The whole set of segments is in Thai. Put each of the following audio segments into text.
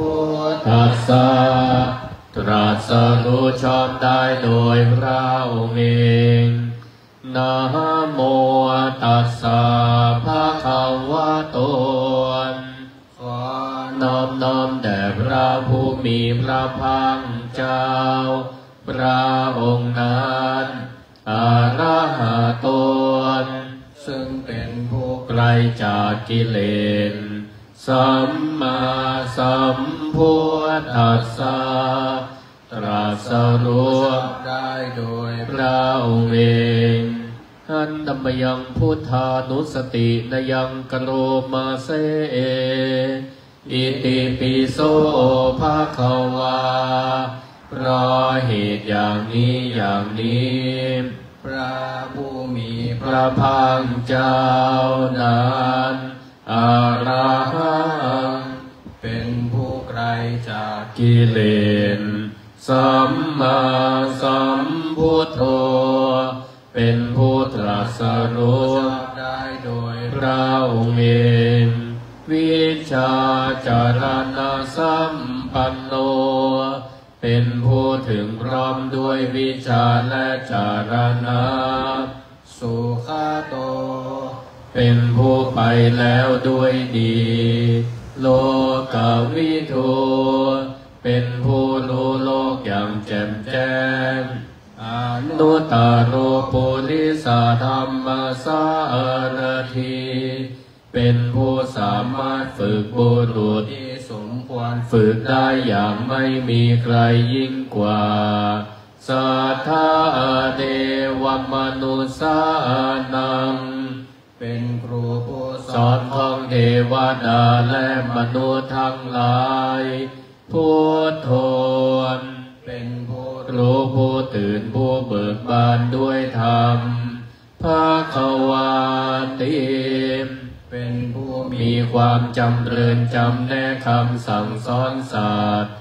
พุทธัสสะตรัสรู้ชอบได้โดยพระองค์เองนะโมตัสสะภะคะวะโตขอน้อมน้อมแด่พระผู้มีพระภาคเจ้า พระองค์นั้นอาระหะโตนซึ่งเป็นผู้ไกลจากกิเลส สัมมาสัมพุทธัสสะตรัสรู้ชอบได้โดยพระองค์เองท่านธรรมยังพุทธานุสตินยังกโรมาเซเออิติปิโสภาควาเพราะเหตุอย่างนี้อย่างนี้ พระผู้มีพพระระพังเจ้านั้น อาราหังเป็นผู้ไกลจากกิเลสสัมมาสัมพุทโธ เป็นผู้ตรัสรู้ได้โดยพระองค์เองวิชาจารณะสัมปันโน เป็นผู้ถึงพร้อมด้วยวิชาและจารณะสุขาโต เป็นผู้ไปแล้วด้วยดี โลกวิทูเป็นผู้รู้โลกอย่างแจ่มแจ้งอนุตาโรปุริสาธรรมสารทีเป็นผู้สามารถฝึกบุรุษที่สมควรฝึกได้อย่างไม่มีใครยิ่งกว่าสัทธาเดวมนุษสานัง เป็นครูผู้สอนของเทวดาและมนุษย์ทั้งหลายพุทโธเป็นผู้รู้ผู้ตื่นผู้เบิกบานด้วยธรรมภาควาติมเป็นผู้มีมีความจำเริญจำแนกคำสั่งสอนศาสตร์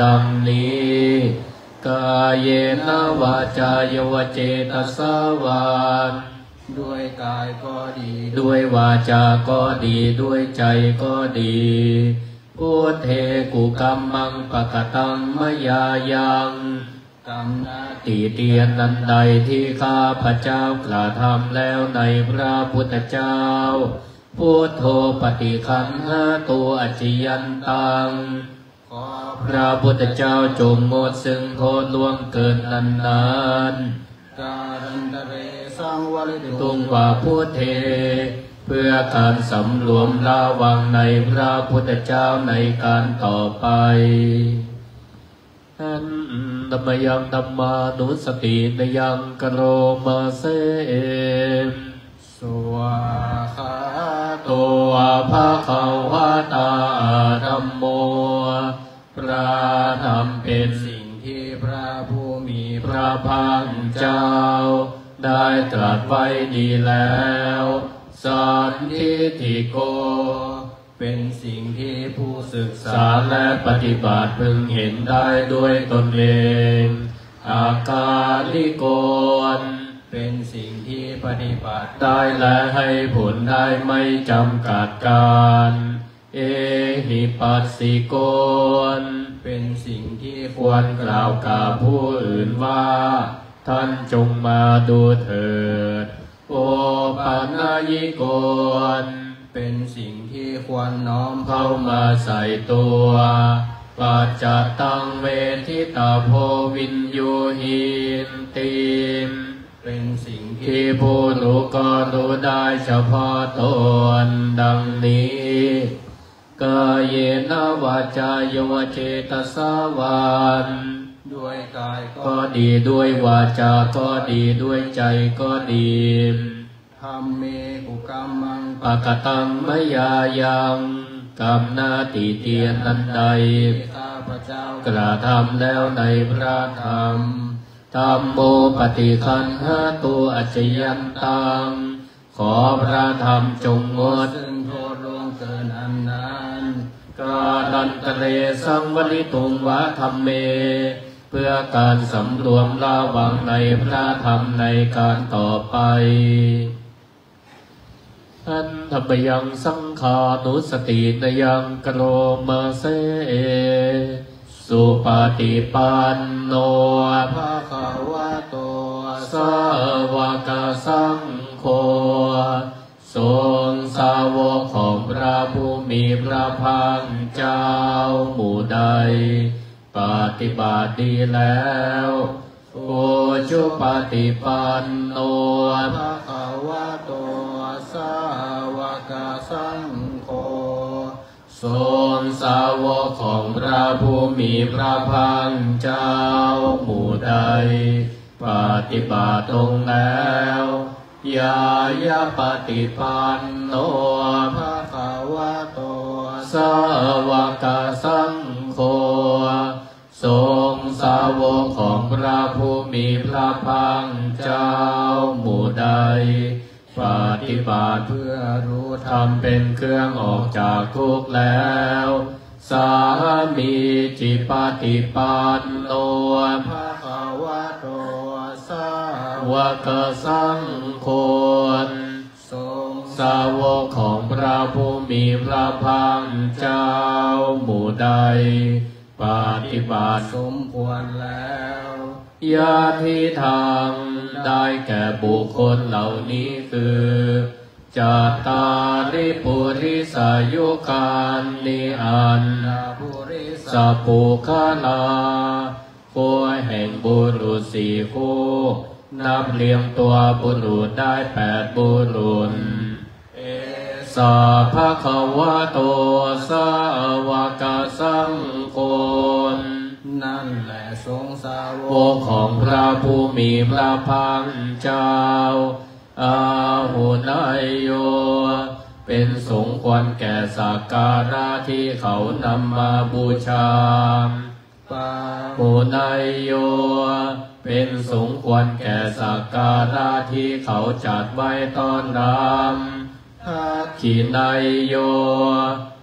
ดังนี้กายเยนวาจายวเจตสาวาน ด้วยกายก็ดี ด้วยวาจาก็ดี ด้วยใจก็ดีพุทเทกุกรรมังปะกตังมยายังกรรมนาตีเตียนนันใดที่ข้าพระเจ้ากระทำแล้วในพระพุทธเจ้า พุทโธปฏิคันหาตัวอจิยันตัง ขอพระพุทธเจ้าจงงดซึ่งโทษล่วงเกินนันนาน การันตเรสังวริๆตุงวาพุทเท เพื่อการสำรวมระวังในพระพุทธเจ้าในการต่อไปนธรรมยังธรรมานุสตินยังกโรมาเซเอมสวาคาโตตัวภาคาวาตาธรรมโมพระธรรมเป็น พังเจ้า ได้ตรัสไว้ดีแล้ว สันทิติโก เป็นสิ่งที่ผู้ศึกษาและปฏิบัติพึงเห็นได้ด้วยตนเอง อากาลิโกนเป็นสิ่งที่ปฏิบัติได้และให้ผลได้ไม่จำกัดการ เอหิปัสสิโกนเป็นสิ่งที่ควรกล่าวกับผู้อื่นว่า ท่านจงมาดูเถิด โอปัญญิโกนเป็นสิ่งที่ควรน้อมเข้ามาใส่ตัวปัจจตังเวทิตาโพวินยูหินติมเป็นสิ่งที่ที่ผู้รู้ก็รู้ได้เฉพาะตนดังนี้ กายเยนวาจายวเจตสาวานด้วยกายก็ก็ดีด้วยวาจาก็ดีด้วยใจก็ดีทำเมกุกรรมังปากตังมยายังกรรมหนาติเตียนนันใดที่ข้าพระเจ้ากระทำแล้วในพระธรรมธรรมโมปฏิคันหาตัวอัจฉยันตังขอพระธรรมจงงดซึ่งโทษล่วงเกินอันนั้นกา ลันตเลสังวลิตุงวะธรรมเม เพื่อการสำรวมระวังในพระธรรมในการต่อไปท่านธรรมยังสังขานุสตินยังกโรมาเซสุปฏิปันโนภะคะวะโตสาวกสังโฆ ทรงสาวกของพระผู้มีพระภาคเจ้าหมู่ใด ปฏิบัติดีแล้วโอจุปฏิปันโนภะคะวะโตสาวกสังโฆทรงสาวกของพระผู้มีพระภาคเจ้าหมู่ใด ปฏิบัติตรงแล้ว ยายาปฏิปันโนภะคะวะโตสาวกสังโฆทรงสาวกของพระผู้มีพระภาคเจ้าหมู่ใด ปฏิบัติเพื่อรู้ธรรมเป็นเครื่องออกจากทุกข์แล้ว สามีจิปฏิปันโนภะคะวะโต สาวกสังโฆทรงสาวกของพระผู้มีพระภาคเจ้าหมู่ใด ปฏิบัติสมควรแล้วยาทิทางได้แก่บุคคลเหล่านี้คือจาตาริปุริสายุการนิอันนาภูริสะปุคลา คู่แห่งบุรุษสี่คู่ นับเรียงตัวบุรุษได้แปดบุรุษเอสัพพะคะวะโตสาวกสังโฆนั่นแหละทรงสาวโอของพระผู้มีพระภาคเจ้า อาหุนายโย เป็นสงควรแก่สักการะที่เขานำมาบูชา ปาหุนายโย เป็นสงควรแก่สักการะที่เขาจัดไว้ต้อนรับภาขีนายโย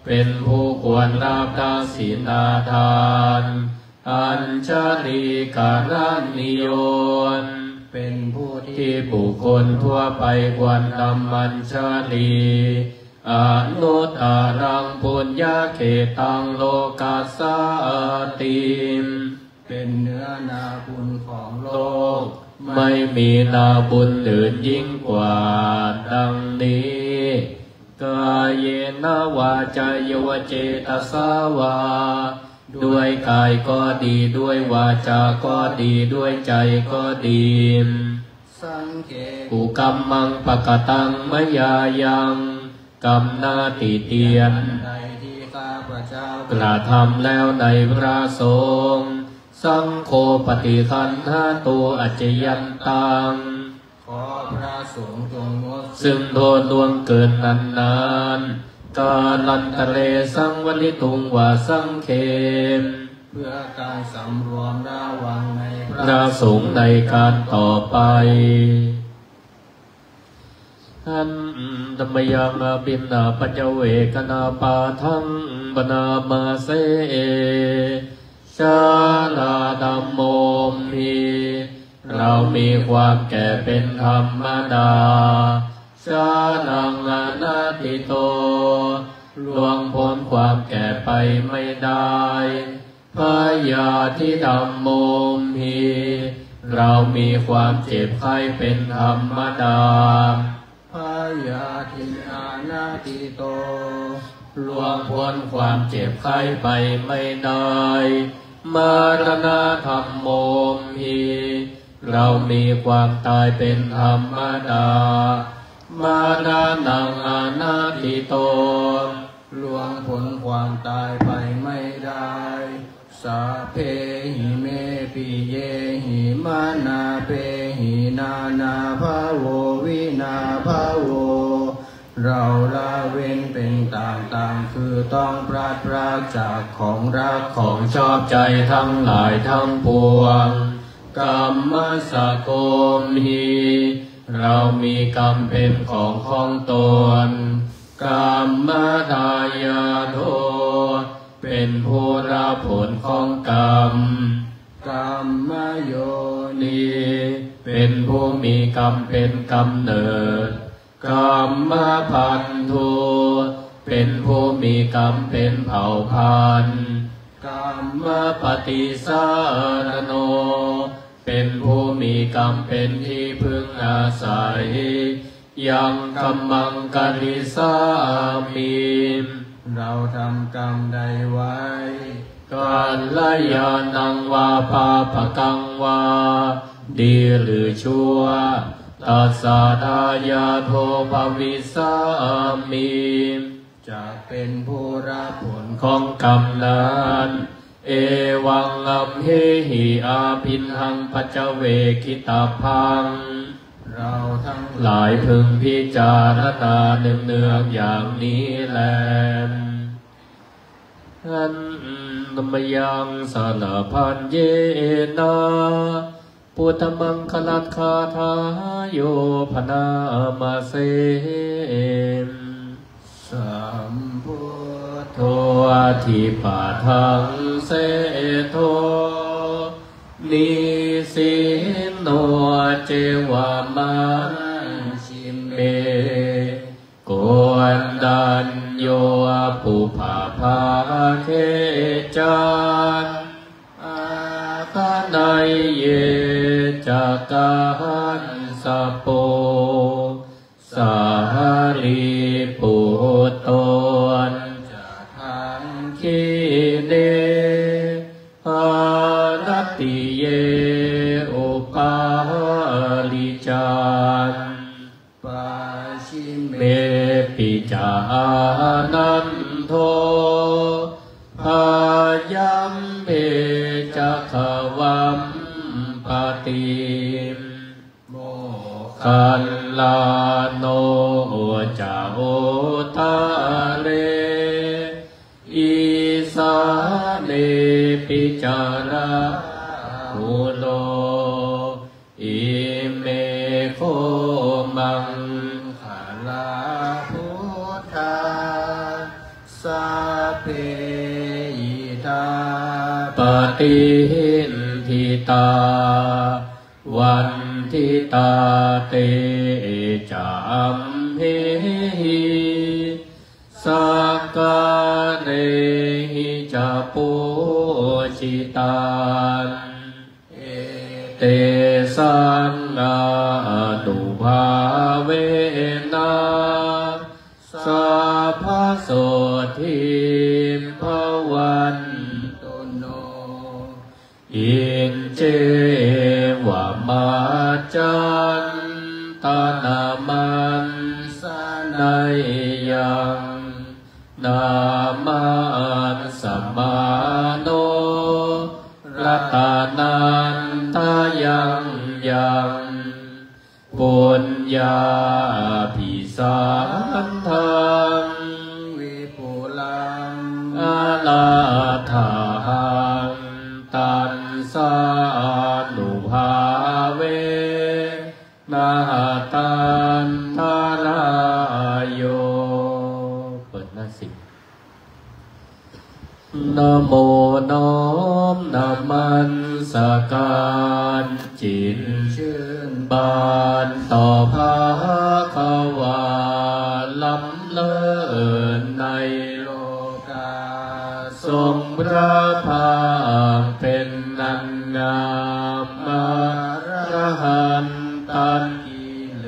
เป็นผู้ควรรับดาศีนาทาน อัญชลีการนิโยนเป็นผู้ที่ที่บุคคลทั่วไปควรนำมัญชลี อนุตตรังปุญญาเขตังโลกัสสาติมเป็นเนื้อนาบุญของโลก ไม่มีนาบุญอื่นยิ่งกว่าดังนี้กายเยนาวาจายวเจตสาวา ด้วยกายก็ดีด้วยวาจาก็ดีด้วยใจก็ดีสังเกตกุกรรมมังปะกตังมยายัง กรรมนาติเตียนใดที่ข้าพระเจ้ากระทำแล้วในพระสงฆ์สังโฆปฏิคันหาตัวอัจจยันตังขอพระสงฆ์จงงดซึ่งโทษล่วงเกินนานนานๆกาลันตะเลสังวลิตุงวาสังเขมเพื่อการสำรวมระวังในพพระระสงฆ์ในการต่อไป ท่านธรรมยังบินนาปัญจเวกนาปาทังบนามาเสชาลาดัมโมมีเรามีความแก่เป็นธรรมดาชาลังอนาติโตลวงพ้นความแก่ไปไม่ได้พยาธิธรรมโมมีเรามีความเจ็บไข้เป็นธรรมดา พยาธิอานาติโตล่วงพ้นความเจ็บไข้ไปไม่ได้ มารณะธรรมโมมีเรามีความตายเป็นธรรมดา มารานังอนาติโตล่วงพ้นความตายไปไม่ได้ สาเพหิม ปิเยหิมานาเปหินานาภาโววินาภาโว เราละเว้นเป็นต่างๆ คือต้องพลาดพราจากของรักของชอบใจทั้งหลายทั้งปวงกรรมสะโกมหีเรามีกรรมเป็นของของตนกรรมทายาโทเป็นผู้รับผลของกรรม เป็นผู้มีกรรมเป็นกำเนิดกรรมพันธุเป็นผู้มีกรรมเป็นเผ่าพันธุ์กรรมมปฏิสารโน เป็นผู้มีกรรมเป็นที่พึ่งอาศัย ยังกำมังกริสามีเราทำกรรมใดไว้การลยานังวาปาปกังวา ดีหรือชั่วตัสสะทายาโทภวิสามีจะเป็นผู้รับผลของกรรมนั้นเอวังอัมเหหิอาพินหังปัจเวคิตาพัง เราทั้งหลายพึงพิจารณาเนืองๆอย่างนี้แลท่านนมยังสารพันเยนา พุทธมังคลัดคาทาโยพนามาเสมสัมพุทโธทิปาทังเสโทนิสินโนเจวามาชิเมเมโกนดันโยปุภาภาเคจันอาคานายเย จักกันสปโปสาลีปุตโตนจะทังคิเนหารติเยอุปาลิจันปาชิเมปิจานัน คันลาโนจาโอทาเลอีสาเนปิจาราหุโลอิเมโคมังขาลาพุทธาสาเพยิตาปฏิหินทิตาวัน ทิตาเตจามเหหิสักกาเรหิจะปูชิตานเอเตสัน นยยังนามันสัมมาโนรัตานันตายังยังปุญญาภิสา พระภาคเป็นนันนามารหันตันกิเล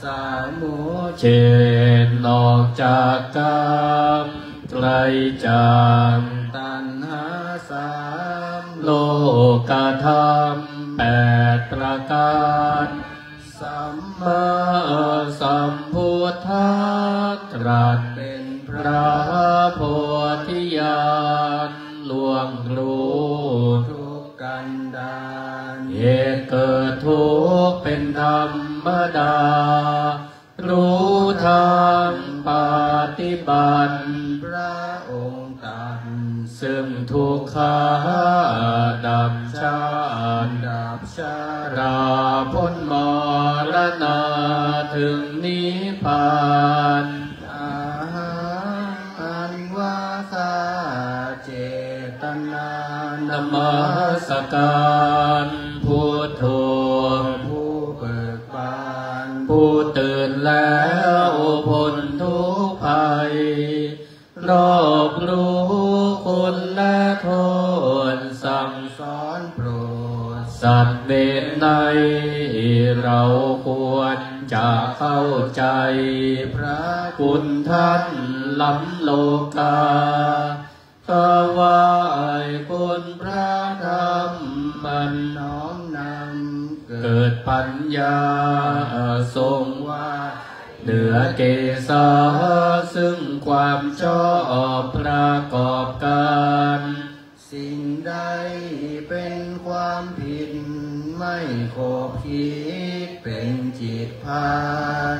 สามุเชนออกจากกามไกลจากตัณหาสามโลกธรรม ทุกขาดับชาติดับชาราพ้นมรณาถึงนิพพานอาหารอันว่าคาเจตนานมัสการพุทโธผู้เบิกบานผู้ตื่นแล้วพ้นทุกข์ภัยรอ สัตว์เวรในเราควรจะเข้าใจ พระคุณท่านล้ำโลกาถวายคุณพระธรรมมันน้อมนำเกิดปัญญาทรงว่าเหนือเกษาซึ่งความชอบประกอบการ สิ่งใดเป็นความผิด ไม่ขบคิดเป็นจิตพาน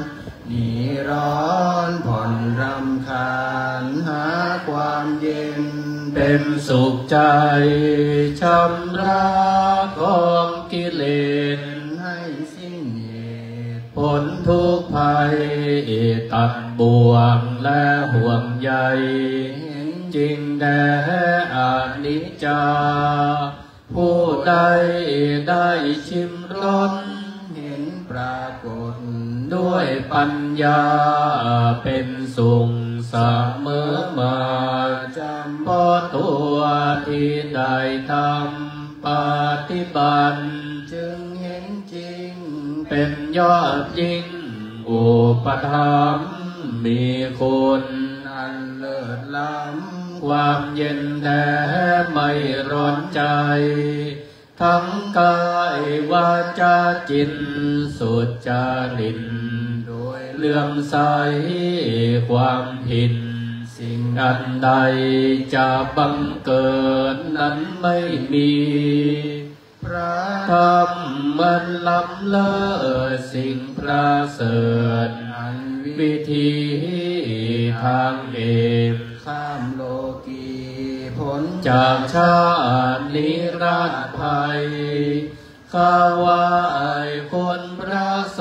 หนีร้อนผ่อนรำคาญหาความเย็น เป็นสุขใจชำระกองกิเลสให้สิ้นเหตุผลทุกภัยตัดบ่วงและห่วงใยจริงแด่อานิจจา ผู้ใดได้ชิมรสเห็นปรากฏด้วยปัญญาเป็นสุงเสมอมาจำเพราะตัวที่ได้ทำปฏิบัติจึงเห็นจริง เป็นยอดยิ่งอุปธรรมมีคุณอันเลิศล้ำ ความเย็นแท้ไม่ร้อนใจ ทั้งกายวาจาจิตสุดจารินโดยเลื่อมใสความผิดสิ่งอันใดจะบังเกิดนั้นไม่มีพระธรรมมันล้ำเลิศสิ่งประเสริฐอันวิวิธีทางเอก ข้ามโลกีผลจากชาตินิราชภัยข้าวายคนพระส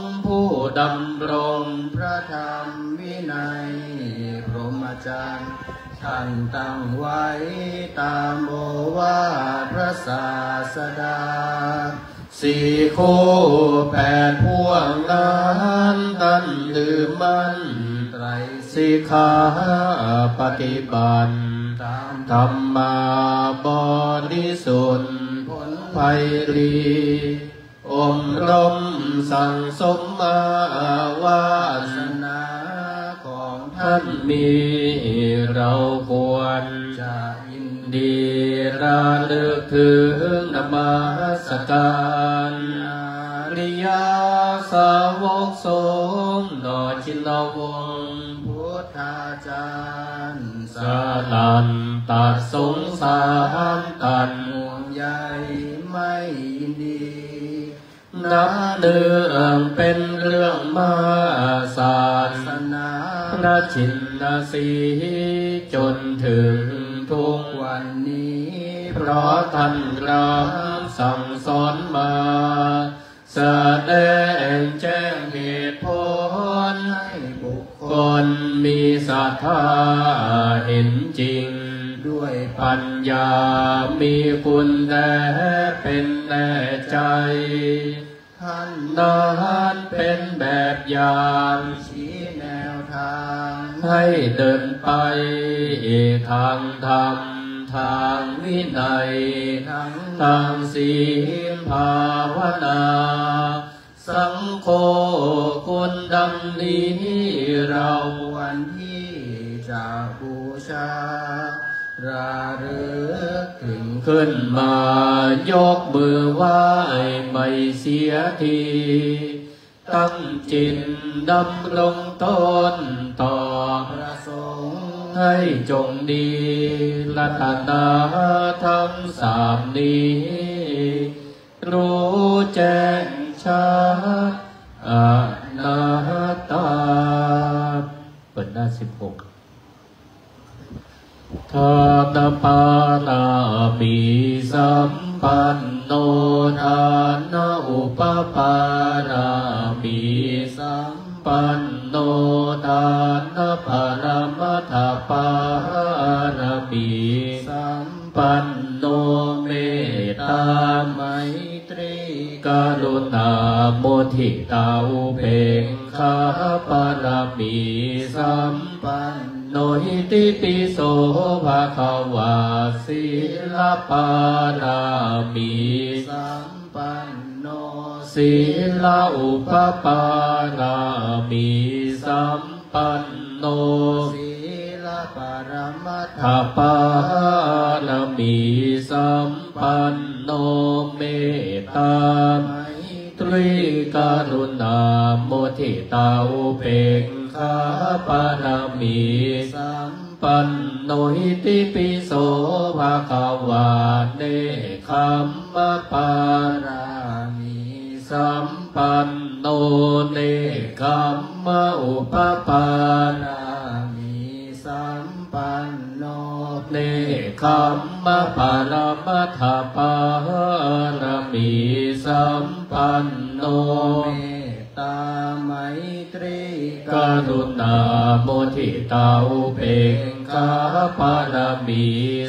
งฆ์ผู้ดำรงพระธรรมวินัยพรหมจรรย์ท่านตั้งไว้ตามโอวาทพระศาสดาสี่คู่แปดพวงนั้นตันดื่มมันไตร สิกขาปฏิบัติตามธรรมาบริสุทธิ์ผลไพรีอมรมสั่งสมมาวาศาสสนานาของท่าท่านนมีเราควรจะยินดีดีระลึกถึงนมัสการริ สงสารตันห่วงใยไม่ยินดีนับเนืองเป็นเรื่องมาศาสศานาชินสีจนถึงทุกวันนี้ เพราะท่านรับสั่งสอนมาแสดงแจ้งเหตุผลให้บุคคลมีศรัทธาเห็นจริง ด้วยปัญญา มีคุณแท้เป็นแน่ใจ ท่านนั้นเป็นแบบอย่างชี้แนวทาง ให้เดินไปทางธรรมทางวินัยทั้งทางศีลภาวนา สังโฆคุณดังนี้เราวันที่จะบูชา รารึกถึงขึ้นมายกมือไหว้ไม่เสียที ตั้งจิตดำลงต้นต่อพระสงฆ์ให้จงดีรัตนาทั้งสามนี้ รู้แจ้งชัดอนาตาเปิดหน้าสิบหก ทานปานามีสัมปันโนทานอุปปานามีสัมปันโนทานปรมัตถปานามีสัมปันโนเมตตาไมตรีกรุณาโมทิตาอุเบกขาปารามีสัมปัน โนหิติปิโสภะคะวาศิลปารามีสัมปันโนศีลอุปปารามีสัมปันโนศีลปารมัตถทาปารมีสัมปันโนเมตตาไมตรีการุณาโมทิตาอุเบก ขาปารามีสัมปันโนหิติปิโสภะคะวาเนคัมมะปารามีสัมปันโนเนคัมมะอุปปารามีสัมปันโนเนคัมมะปารามัทปารามีสัมปันโนเม ตาไมตรีกรุณาโมทิตาอุเบกขาปารมี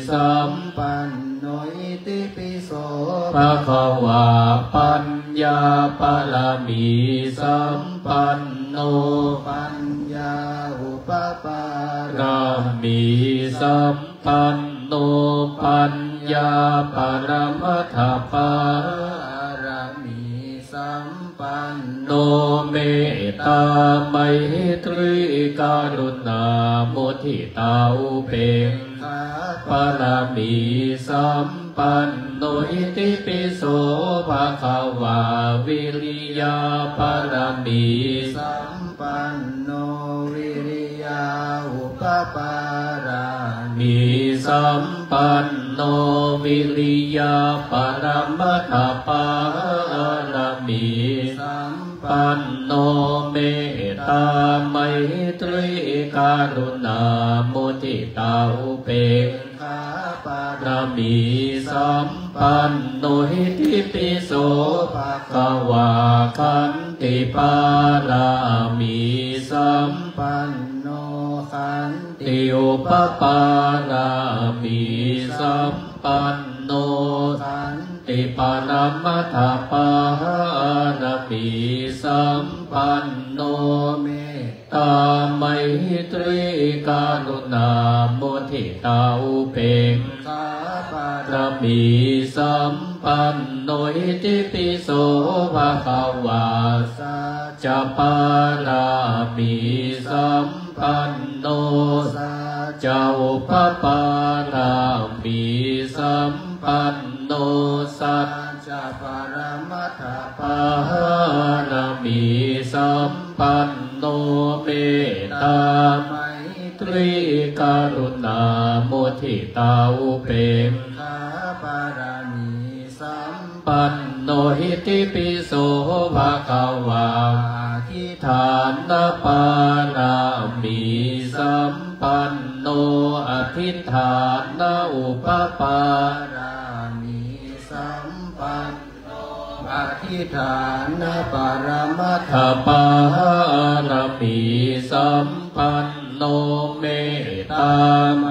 สัมปันโนิติปิโสภะคะวาปัญญาปารมีสัมปันโนปัญญาอุปปารามีสัมปันโนปัญญาปรมัตถปารา ปันโนเมตตาไมตรีการุณาโมทิตาอุเบกขาปารามีสัมปันโนอิติปิโสภะคะวาวิริยาปารามีสัมปันโนวิริยาอุ ปปารามิมีสัมปันโนวิริยาปรมัตถปารามีสัมปัปันนโนเมตตาไมตรีการุณาโมทิตาอุเบกขาปารามีสัมปันโนหิติปิโสภะคะวาคันติปารามีสัมปันโน ขันติติโอปปารามีสัมปันโนขันติปารามัทธปารามีสัมปันโนเมตาไมตรีการุณาโมทิตาอุเบกขาปาระมีสัมปันโนอิติปิโสภะคะวาสาจะปารามีสัมปัน โนสาเจ้าพระปารามีสัมปันโนสัจจะปรมัตถปาปารามีสัมปันโนเมตตาไมตรีกรุณาโมทิตาอุเบกขาปารามีสัมปันโนหิติปิโสภะคะวาทิทานนปารามี สัมปันโนอธิษฐานนาอุปปารามีสัมปันโนอธิฐานปรมัตถทปารามีสัมปันโนเมตตาไม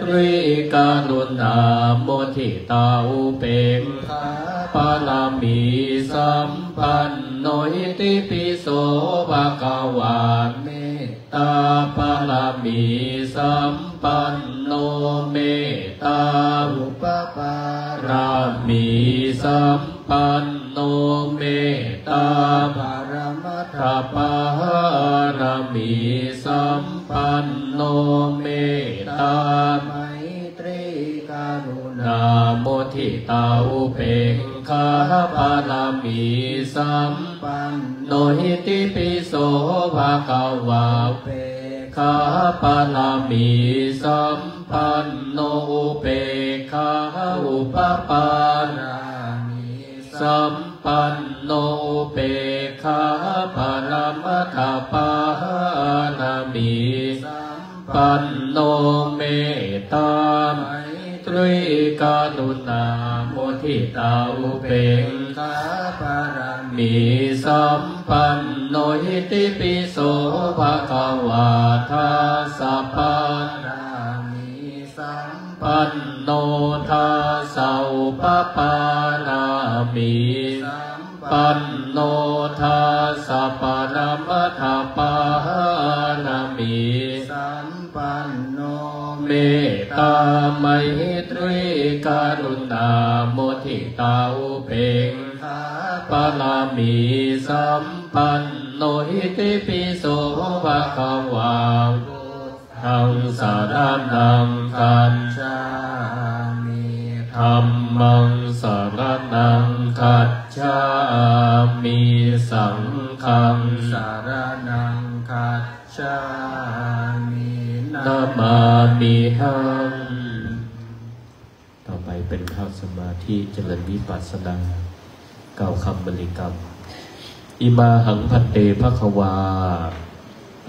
ตรีการุณาโมทิตาอุเบกขาปารามีสัมปันโนอิติปิโสภะคะวาเม ตาปารามีสัมปันโนเมตตาอุปปารามีสัมปันโนเมตตาปรมัตถปารามีสัมปันโนเมตตาไมตรีการุณา นาโมทิตาอุเบกขาปารามีสัมปันโนหิติปิโสภะคะวาเปขาปารามีสัมปันโนอุเบกขาอุปปารามีสัมปันโนเบกขาปารามัทธปารามีสัมปันโนเมตตา รีการุณาโมทิตาอุเบกาปารามีสัมปันโนหิติปิโสภะคะวาทาสัพพะรามีสัมปันโนทาสาวปปารามีสัมปันโนทาสัพพะมัทธปา ตตามตรีการุณาโมทิตาอุเปงคาปาลามีสัมปันโนหิติปิโสภะคะวาทังสารนังคันชามิธรรมังสารนังคัจฉามิสังฆังสารนังคัจฉามิ นามามิหังต่อไปเป็นภาพสมาธิเจริญวิปัสสนาเก้าคำบริกรรม อิมาหังพันเตภควา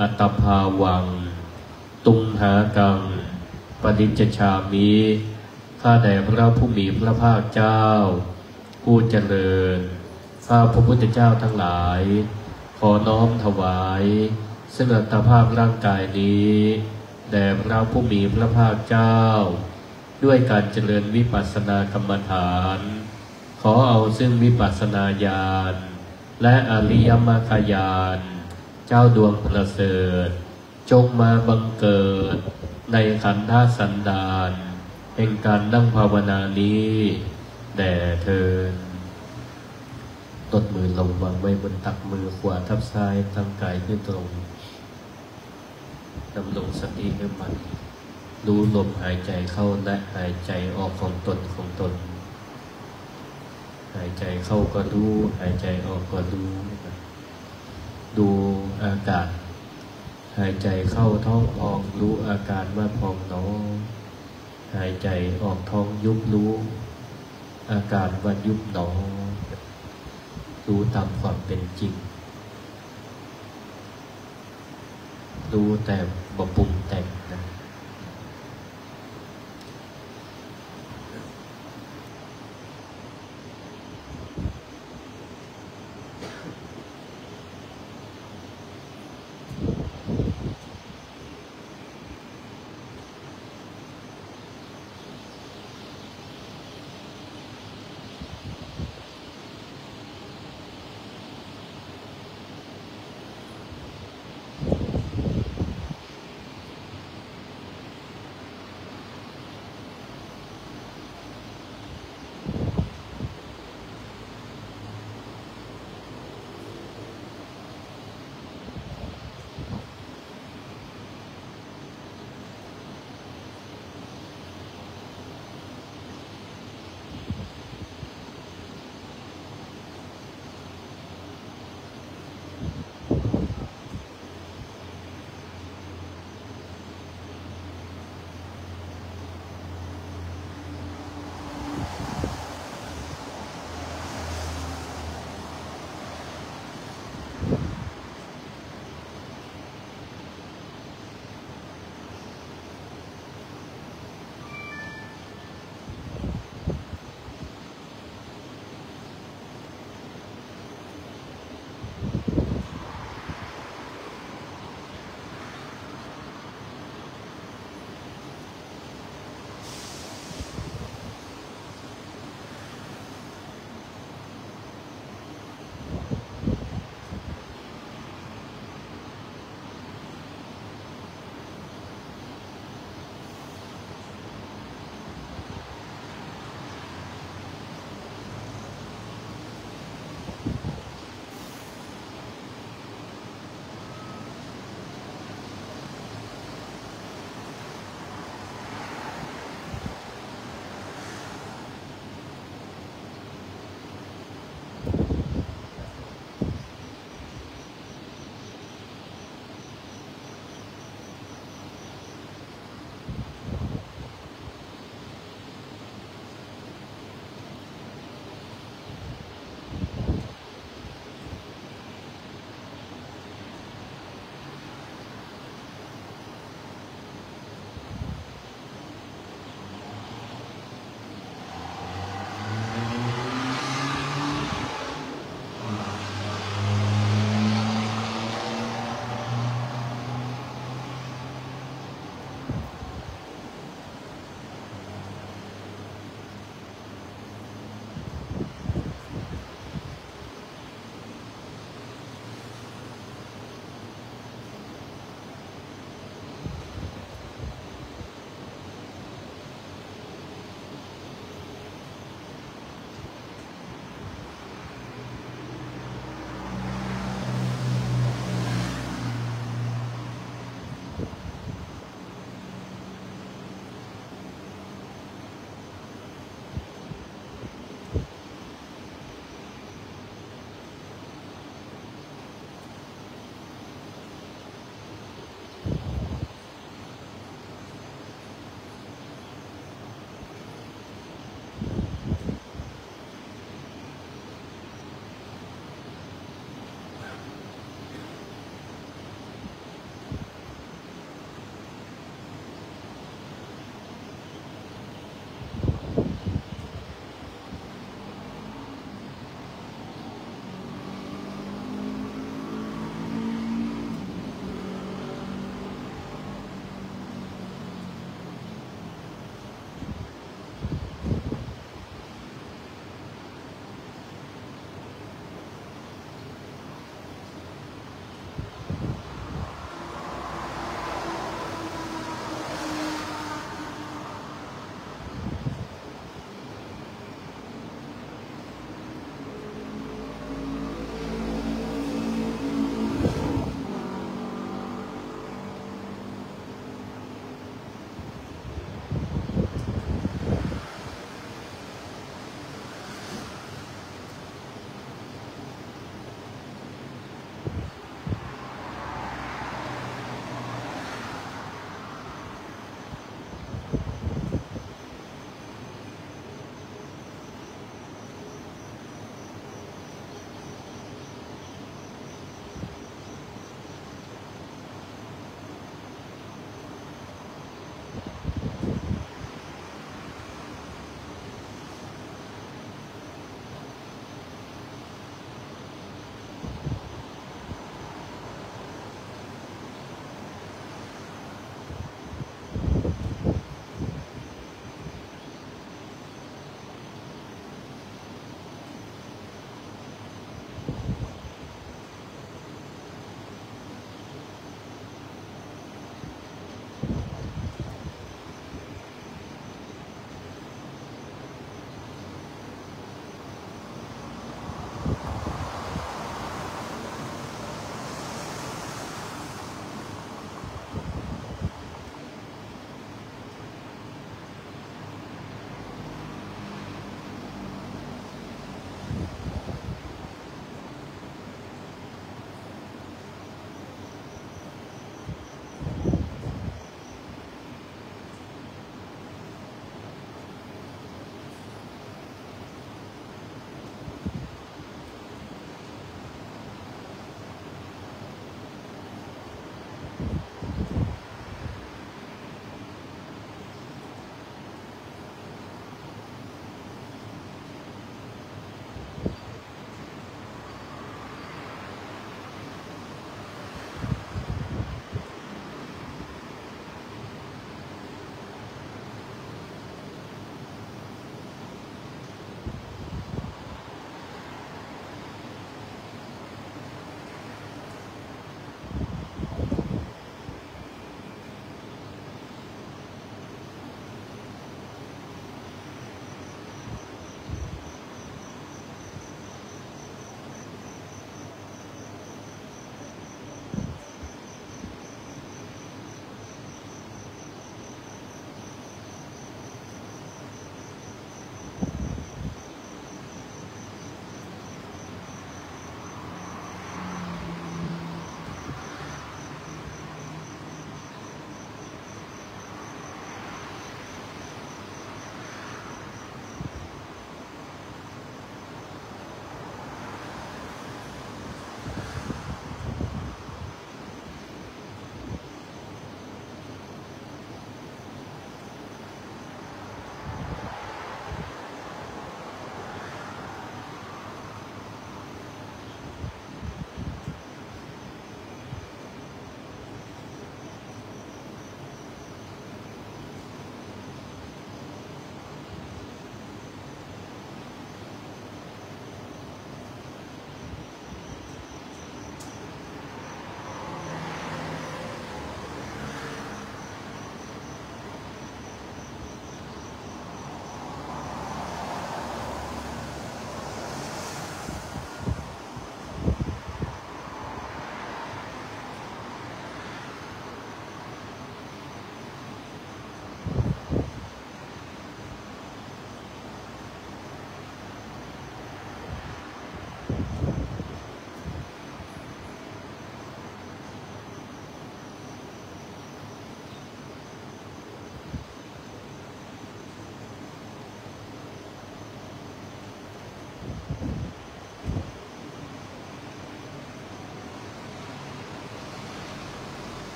อัตตภาวัง ตุงหากังปฏิจจชามิข้าแต่พระผู้มีพระภาคเจ้า ผู้เจริญ ข้าพระพุทธเจ้าทั้งหลาย ขอน้อมถวาย ซึ่งอัตภาพร่างกายนี้ แด่พระผู้มีพระภาคเจ้า ด้วยการเจริญวิปัสสนากรรมฐาน ขอเอาซึ่งวิปัสสนาญาณและอริยมรรคญาณเจ้าดวงประเสริฐ จงมาบังเกิด ในขันธสันดานแห่งการนั่งภาวนานี้ แด่เธอตดมือลงวางไว้บนตักมือขวาทับซ้ายตั้งกายขึ้นตรง ดำรงสติให้มัน รู้ลมหายใจเข้าและหายใจออกของตนของตน หายใจเข้าก็รู้หายใจออกก็รู้ดูอากาศ หายใจเข้าท้องพองรู้อาการว่าพองหนอหายใจออกท้องยุบรู้ อาการว่ายุบหนอรู้ตามความเป็นจริง ទទួលតែបពុំតែ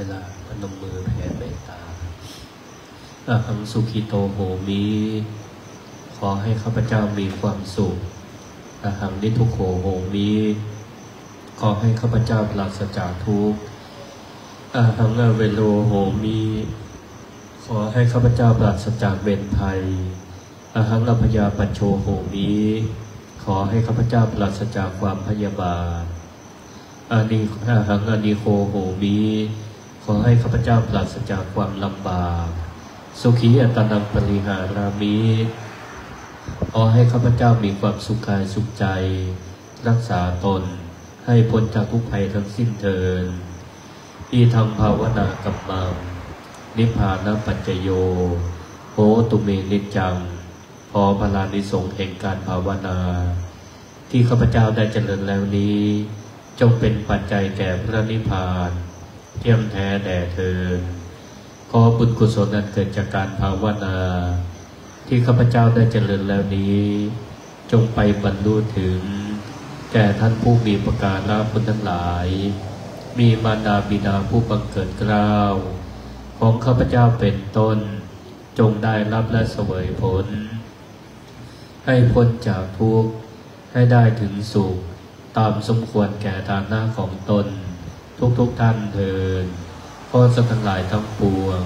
วรแก่เวลาพนมมือแผ่เมตตาอาหังสุขิโตโหมิ ขอให้ข้าพเจ้ามีความสุขอาหังนิทุโขโหมิ ขอให้ข้าพเจ้าปราศจากทุกข์อาหังอเวโลโหมิ ขอให้ข้าพเจ้าปราศจากเวรภัยอาหังอพยาปัญโชโหมิ ขอให้ข้าพเจ้าปราศจากความพยาบาทอานิอาหังอานิโคโหมี อให้ข้าพเจ้าปราศจากความลำบาก สุขีอัตนังปริหารามิขอให้ข้าพเจ้ามีความสุขกายสุขใจ รักษาตน ให้พ้นจากทุกภัยทั้งสิ้นเทินอีทางภาวนากัมมังนิพพานะปัจจโยโหตุเมนิจจัง ขอพลานิสงแห่งการภาวนา ที่ข้าพเจ้าได้เจริญแล้วนี้ จงเป็นปัจจัยแก่พระนิพพาน เที่ยมแท้แด่เธอ ขอบุญกุศลนั้นเกิดจากการภาวนา ที่ข้าพเจ้าได้เจริญแล้วนี้ จงไปบรรลุถึง แก่ท่านผู้มีประการาบุญทั้งหลาย มีมารดาบิดาผู้บังเกิดเกล้าวของข้าพเจ้าเป็นต้น จงได้รับและเสวยผล ให้พ้นจากทุกข์ให้ได้ถึงสุขตามสมควรแก่ฐานะของตน ทุกๆทท่านเถิดขอสัตว์ทั้งหลายทั้งปวง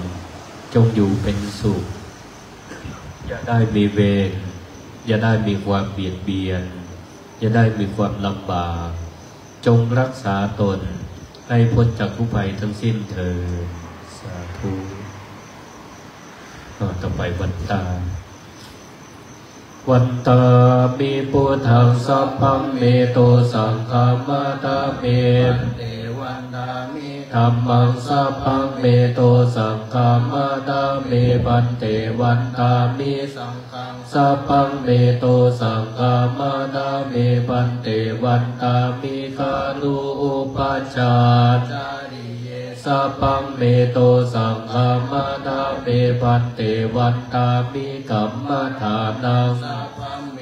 จงอยู่เป็นสุข อย่าได้มีเวรอย่าได้มีความเบียดเบียน อย่าได้มีความลำบาก จงรักษาตน ให้พ้นจากทุกภัยทั้งสิ้นเถิดสาธุต่อไปวันตาวันตามีพุทธังสัพพังเมโตสังฆามาตาเมวั นามิธรรมังสัพพังเมโตสังฆามาตาเมปันเตวันตามิสังฆังสัพพังเมโตสังฆามาตาเมปันเตวันตามิคารุอุปชฌาจาริเยสัพพังเมโตสังฆามาตาเมปันเตวันตามิกัมมฐานังสัพพัง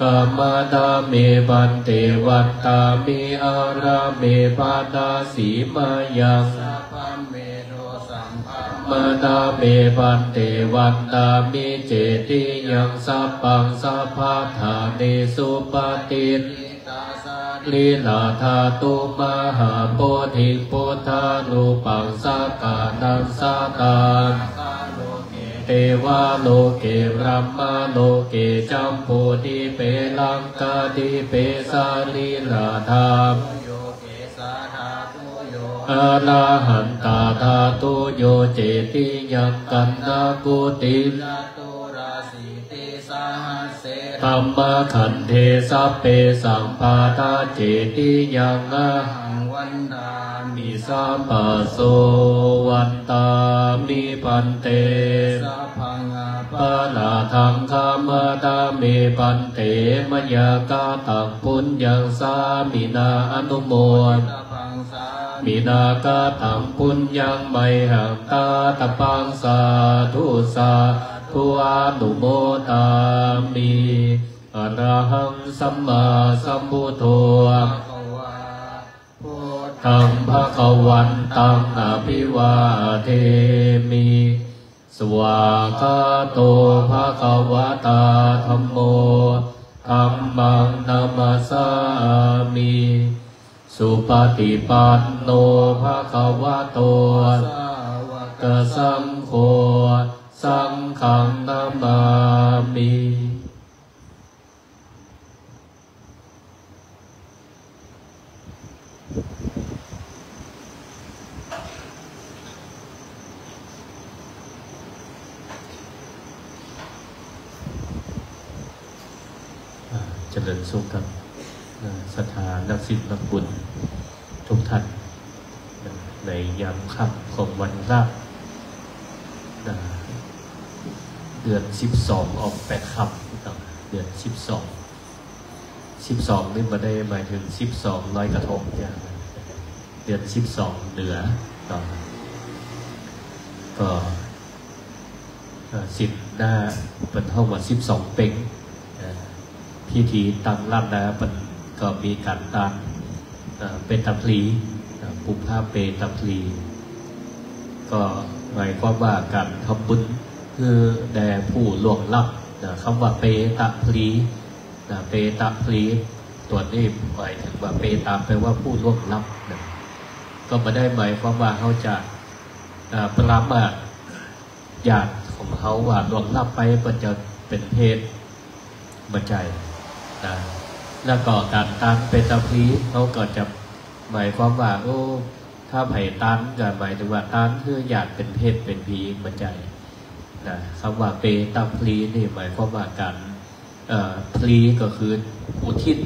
กามาดาเมบันเตวันตาเมอาราเมปาดาสีมายังมดามาเมบันเตวันตามิเจติยังสัพพังสัพพาธาเนสุปฏินลิตาสาลีลาธาตุมหาโพธิพุทธานุปังสักกานังสาตานคา เกเทวาโลเกรัมมาโลเกจัมโพธิเปลังกาธิเปสาลีลาธามโยเกสาธาตุโยอาลาหันตาธาตุโยเจติยังกันนากุติลาตุราสีติสาหัสเสธรรมขันเทสัพเปสัมปาทาเจติยังอาหังวันดามิมิ สัมปโสวันตามิปันเตสัพพังอาปะปาลาทังคามตาเมปันเตมยากาตังปุญญังสามินาอนุโมทมินากาตังปุญญังไมหังตาตะปังสาธุสาธุอานุโมตามิอรหังสัมมาสัมพุทโธ ภะคะวาพุทธัมภะควันตังอภิวาเทมิ สวากาโตภะควะตาธัมโมธัมมังนามาสามิสุปฏิปันโนภะคะวะโตสาวกกสังโฆ สังฆังนามามิ ริญสุขกับสถานนักศิลป์นักบุญทุกท่านในยามค่ำของวันราบนะเดือนสิบสองออกแปดค่ำเดือนสิบสองสิบสองนี่มาได้หมายถึงสิบสองลอยกระทงอย่าเดือนสิบสองเหนือต่อก็เอ่อสิบหน้าเป็นห้องว่าสิบสองเป็ง พิธีตั้งรับนะมันก็มีการตั้งเป็นตัพลีปุพพาเปตัพลี ก็หมายความว่าการทำบุญคือแด่ผู้ล่วงลับนะคำว่าเปตะพลีนะเปตะพลีตัวนี้หมายถึงว่าเปตาแปลว่าผู้ล่วงลับนะก็ไม่ได้หมายความว่าเขาจะประมาญาติของเขาว่าล่วงลับไปมันจะเป็นเพศบัจจัย นะแล้วก็การตามเปตาพลีเขาก็จะหมายความว่า โอ้ ถ้าไผ่ตันก็หมายถึงว่าตันคืออยากเป็นเพศเป็นผีบัจจัยนะคำว่าเปตัพลีนี่หมายความว่าการเอ่อพลีก็คืออุทิศ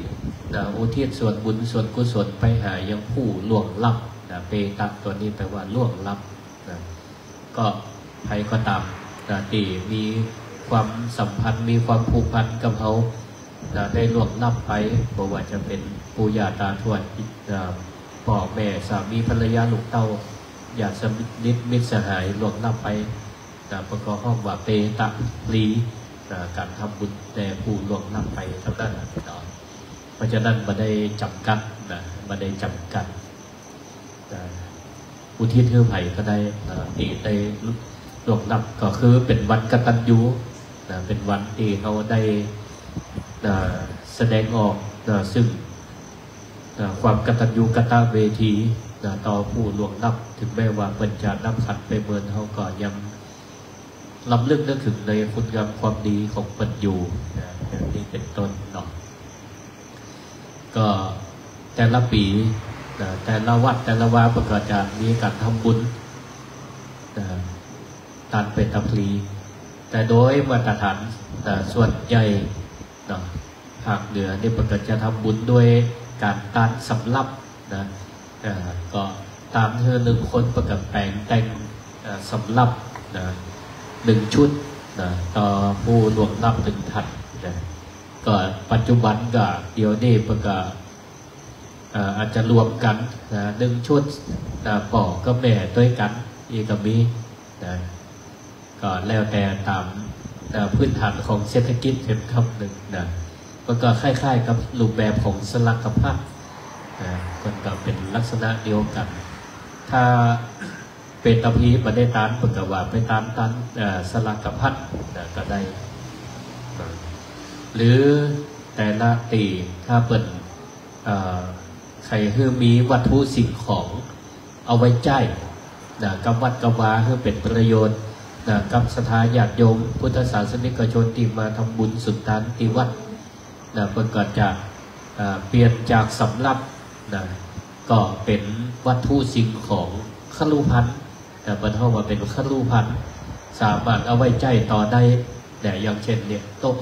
นะอุทิศส่วนบุญส่วนกุศลไปหายังผู้ล่วงลับนะเปตัตัวนี้แปลว่าล่วงลับนะก็ใครก็ตามนะที่มีความสัมพันธ์มีความผูกพันกับเขา นะได้ล่วงลับไปบอกว่าจะเป็นปู่ย่าตาทวดพ่อแม่สามีภรรยาลูกเต้าอย่าสนิทมิตรสหายหลวงลับไปประกอบห้องว่าเปตะลีการทำบุญแต่ผู้หลวงลับไปเท่านั้นพี่น้องเพราะฉะนั้นมาได้จำกัดนะมาได้จำกัดอุทิศเทือไผ่ก็ได้ตีได้หลวงลับก็คือเป็นวันกตัญญูนะเป็นวันที่เขาได้ นะแสดงออกนะซึ่งนะความกตัญญูกตเวทีนะต่อผู้หลวงลับถึงแม้ว่าเป็นจะนับขันไปเมินเขาก็ยังลำลึกนึกถึงในคุณงามความดีของปัญญูนะอย่างนี้เป็นต้นเนาะก็แต่ละปีนะแต่ละวัดแต่ละวาก็จะมีการทำบุญนะตามเป็นตำพลีแต่โดยมาตรฐานนะส่วนใหญ่ นาะภาคเหนือนี่มันก็จะทำบุญด้วยการตานสำรับนะก็ตามเธอหนึ่งคนประกับแต่งแต่งสำรับนะหนึ่งชุดนะต่อผู้รวมรับหนึ่งทันนะก็ปัจจุบันก็เดี๋ยวนี้ประกาศอาจจะรวมกันนะหนึ่งชุดนะป่อก็แม่ด้วยกันอีกก็มีนะก็แล้วแต่ตาม เอ่อพื้นฐานของเศรษฐกิจเป็นคำหนึ่งนะมันก็คล้ายๆกับรูปแบบของสลักกพัดนะมันก็เป็นลักษณะเดียวกัน ถ้าเป็นตะพีมาได้ตานปกว่าไปตามตันสลักกพัดนะก็ได้ หรือแต่ละตีถ้าเปิดใครคือมีวัตถุสิ่งของเอาไว้ใจนะกับวัดกับวาเพื่อเป็นประโยชน์ นะกับสถานญาติโยม พุทธศาสนิกชนที่มาทำบุญสุดทานที่วัดนะเพื่อก็จะเอ่อเปลี่ยนจากสำรับนะก็เป็นวัตถุสิ่งของขลุพันธ์นะบรรเทามาเป็นขลุพันธ์สามารถเอาไว้ใจต่อได้แต่อย่างเช่นเนี่ยโต๊ะ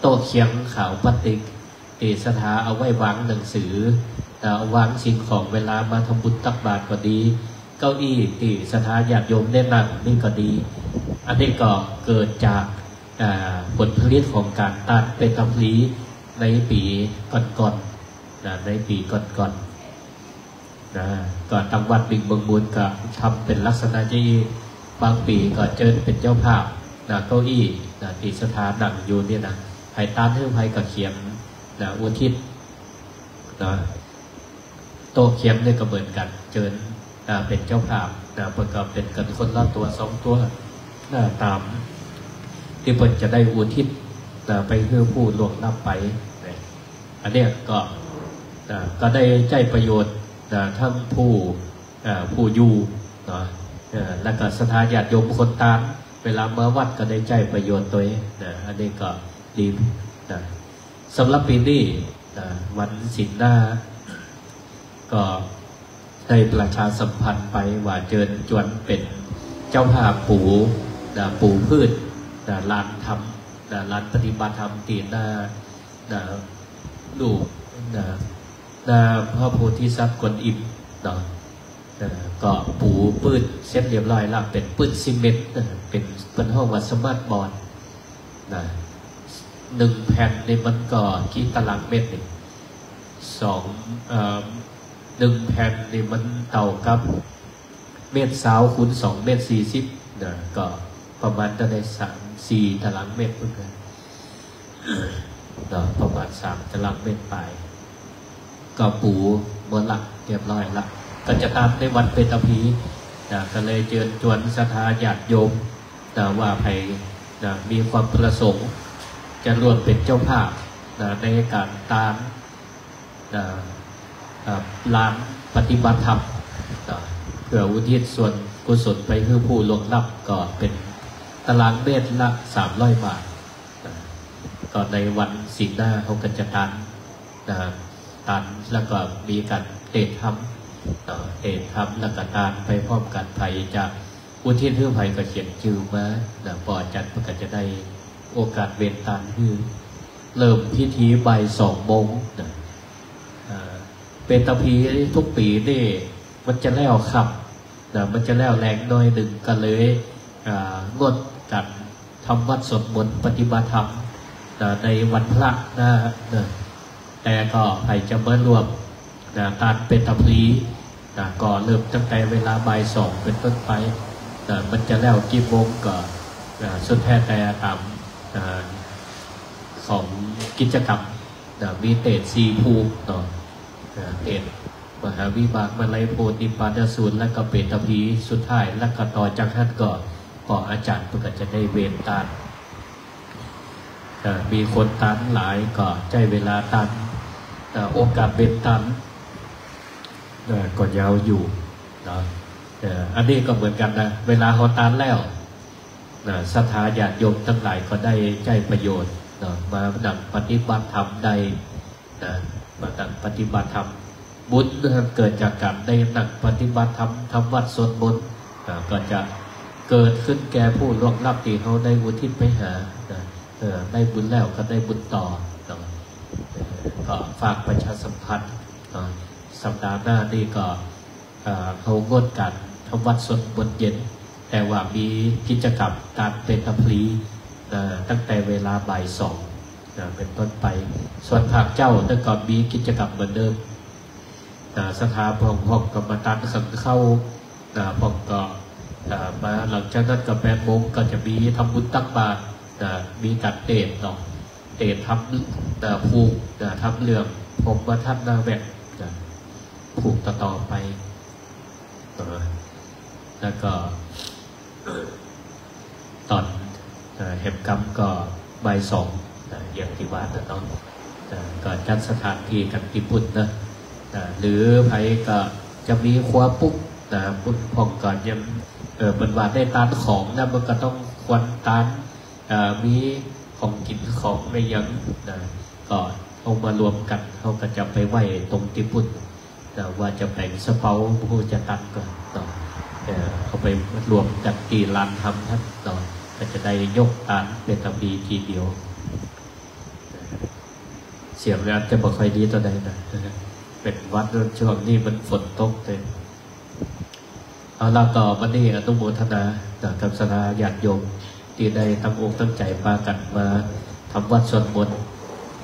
โต๊ะเคียงขาวพลาสติกตีสถาเอาไว้วางหนังสือเอาวางสิ่งของเวลามาทำบุญตักบาตรก็ดี เก้าอี้ตีสถาญาติโยมได้นั่งนี่ก็ดี อันนี้ก็เกิดจากผลผลิตของการตัดเป็นตำลีในปีก่อนๆนะในปีก่อนๆนะก่อนตังวัดบิงบิงบุญก็ทำเป็นลักษณะที่บางปีก็เจิญเป็นเจ้าภาพนะเก้าอี้นะตีสถานั่งอยู่เนี่ยนะไผ่ตานเทื่อไผ่กับเขียมนะอุทิศนะโตเขียมเนี่ยก็เหมือนกัน เจิญ นะเป็นเจ้าภาพนะประกอบเป็นกันคนละตัวสองตัวนะตาม ที่เพิ่นจะได้อุทิศนะไปเพื่อผู้ล่วงลับไปนะอันนี้ก็นะก็ได้ใจประโยชน์นะทั้งผู้ผู้อยู่นะเอ่อแล้วก็สถานญาติโยมคนตามเวลาเมาวัดก็ได้ใจประโยชน์ตัวเองนะอันนี้ก็ดีนะสำหรับปีนี้นะวันศิลหน้าก็ ได้ประชาสัมพันธ์ไปว่าเจิญจวนเป็นเจ้าภาพปูนะปูพืชนะลานทำนะลานปฏิบัติธรรมตีหน้านะลูกนะนาพระโพธิสัตว์กนอิมเนาะก็ปูปืนเสร็จเรียบร้อยแล้วเป็นปืนซีเมนต์เป็นเป็นห้องวัดสมาร์ทบอร์ดนะหนึ่งแผ่นนี่มันก็กี่ตารางเมตรนี่สองเอ่อ หนึ่งแผ่นนี่มันเต่ากับเมตรสาวคูณสองเมตรสี่สิบนะก็ประมาณจะได้สามสี่ตารางเมตรเพื่อนเนประมาณสามตารางเมตรไป ก็ปูบนหลักเรียบร้อยละก็จะตามในวันเป็นตะพีนะก็เลยเชิญชวนสถาญาติโยมนะว่าใครนะมีความประสงค์ จะร่วมเป็นเจ้าภาพนะในการตามนะอ่า ลานปฏิบัติธรรมเพื่ออุทิศส่วนกุศลไปเพื่อผู้ลงลับก็เป็นตารางเมตรละสามร้อยบาทก็ในวันสิงหน้าเขาก็จะตันนะตันแล้วก็มีการเตะทำเตะทำแล้วก็ตานไปพร้อมกันไผ่จากอุทิศเพื่อไผ่ก็เขียนชื่อมานะปอจัดก็จะได้โอกาสเวนตานคือเริ่มพิธีใบายสองโมงนะ เป็นตะพีทุกปีนี่มันจะแล้วขับนะมันจะแล้วแรงน้อยหนึ่งก็เลยงดกันทำวัดสวดมนต์ปฏิบัติธรรมนะในวันพระนะนะแต่ก็ใครจะมารวมนะการเป็นตะพีนะก็เริ่มตั้งแต่เวลาบ่ายสองเป็นต้นไปนะมันจะแล้วกี่โมงก็นะสุดแท้แต่ตามนะของกิจกรรมนะมีเตจซีภูต่อ เอ็ดมหาวิบากมาลัยโพธิปาณสูตรและก็เปตพีสุดท้ายและก็ต่อจากท่านก็ก็อาจารย์ก็จะได้เวนตานมีคนตันหลายก็ใจเวลาตันโอกาสเวนตันอ่าก็ยาวอยู่นะอันนี้ก็เหมือนกันนะ เวลาเขาตันแล้วนะศรัทธาญาติโยมทั้งหลายก็ได้ใจประโยชน์นะมาดังปฏิบัติธรรมได้นะ มาดังปฏิบัติธรรมบุญนะครับเกิดจากการได้หนักปฏิบัติธรรมทำวัดสวดมนต์ก็จะเกิดขึ้นแก่ผู้ล่วงลับที่เขาได้บุญที่ไปหาได้บุญแล้วก็ได้บุญต่อก็ฝากประชาสัมพันธ์สัปดาห์หน้านี่ก็เขางดการทำวัดสวดมนต์เย็น แต่ว่ามีกิจกรรมการเป็นตะพลีตั้งแต่เวลาบ่ายสอง นะเป็นต้นไป ส่วนภาคเจ้าแต่ก่อนมีกิจกรรมเหมือนเดิมนะสถาพองห้องกรรมฐานขันเข้านะพองก็นะมาหลังจากนั้นก็แปดโมงก็จะมีทำบุญตักบาตรนะมีการเตะเนาะเตะทำนะผูกนะทำเรื่องผมว่าท่านนาแวกนะผูกต่อๆไปนะแล้วก็ตอนเอ่อเห็บกรรมก็ใบสอง อย่างที่ว่านะเนาะนะก็จัดสถานที่กันที่พุ่นนะหรือใครก็จะมีครัวปุ๊บนะพุ่นพองก่อนยังเออเป็นว่าได้ตานของนะมันก็ต้องควรตานอ่อมีของกินของในยังนะก็เอามารวมกันเขาก็จะไปไหว้ตรงที่พุ่นนะว่าจะแบ่งสเปาผู้จะตันก่อนเนาะเอ่อเขาไปรวมกันตีลานทำท่านต่อก็จะได้ยกตานเป็นตำดีทีเดียว สียงงานจะบอกใครดีตัวใดนะเป็นวัดเรื่องช่วงนี้มันฝนตกเลยเอาเราต่อมานี่อนุโมทนากับสนาญาติโยมที่ได้ตั้งอกตั้งใจมากันมาทำวัดสวดมนต์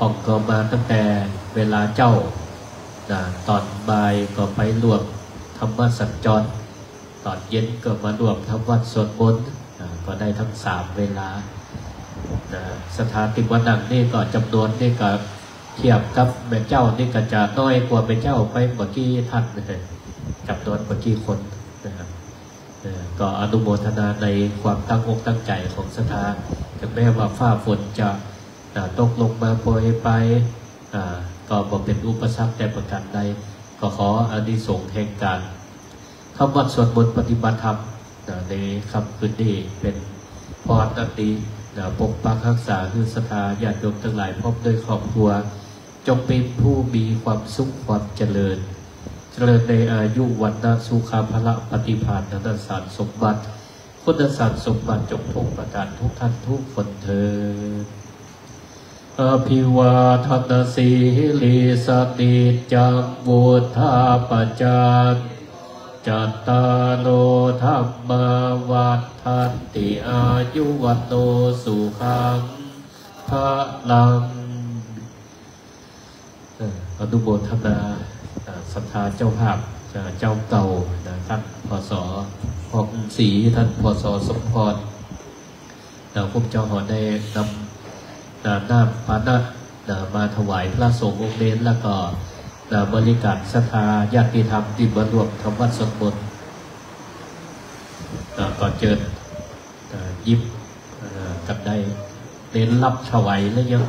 ออกก็มาตั้งแต่เวลาเจ้าตอนบ่ายก็ไปรวมทำวัดสัญจร ตอนเย็นก็มารวมทำวัดสวดมนต์ก็ได้ทั้งสามเวลาสถานติวันนังนี่ก็จำนวนนี่ก็ เทียบกับแม่เจ้านี่ก็จะน้อยกว่าแม่เจ้าไปเมื่อกี้ท่านนะจำนวนเมื่อกี้คนนะครับก่อก็อนุโมทนาในความตั้งอกตั้งใจของสถานถึงแม้ว่าฟ้าฝนจะตกลงมาโปรยไปก็บ่เป็นอุปสรรคแต่ประการใดก็ขออนิสงส์แห่งการคำวัดสวดมนปฏิบัติธรรมในคำคืนนี้เป็นพรอันดีปกปักรักษาคือสถาญาติโยมทั้งหลายพบด้วยครอบครัว จงเป็นผู้มีความสุขความเจริญ เจริญในอายุวันนะสุขาภละปฏิภาณนันสารสมบัติคุณสารสมบัติจงทุกประการทุกท่านทุกคนเธอญอภิวาทนาสีลิสติจังวุธาปจจจัตตาโลธรรมาวัฏันติอายุวันโนสุขังพระลัง อนุโมทนาศรัทธาเจ้าภาพเอ่อเจ้าเก่านะท่านพศพองศรีท่านพศสมพรเราพวกเจ้าหอได้นำนาน้ำพานะนะมาถวายพระสงฆ์องค์เน้นแล้วก็นะบริการศรัทธาญาติธรรมที่มารวมทำวัดสวดมนต์นะก่อนเจิญนะยิบกันได้เน้นรับถวายแล้วยัง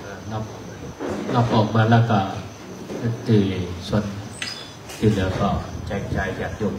เอ่อรับ รับออกมาแล้วก็ตื่นส่วนที่เหลือก็แจกจ่ายญาติโยม